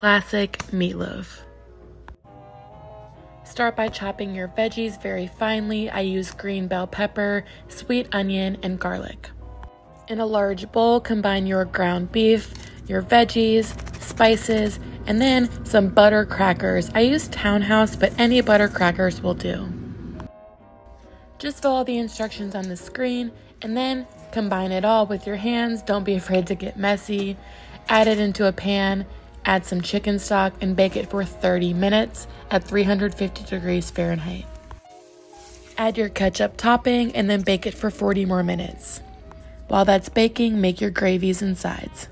Classic meatloaf. Start by chopping your veggies very finely. I use green bell pepper, sweet onion, and garlic. In a large bowl, combine your ground beef, your veggies, spices, and then some butter crackers. I use Townhouse, but any butter crackers will do. Just follow the instructions on the screen and then combine it all with your hands. Don't be afraid to get messy. Add it into a pan Add some chicken stock and bake it for 30 minutes at 350 degrees Fahrenheit. Add your ketchup topping and then bake it for 40 more minutes. While that's baking, make your gravies and sides.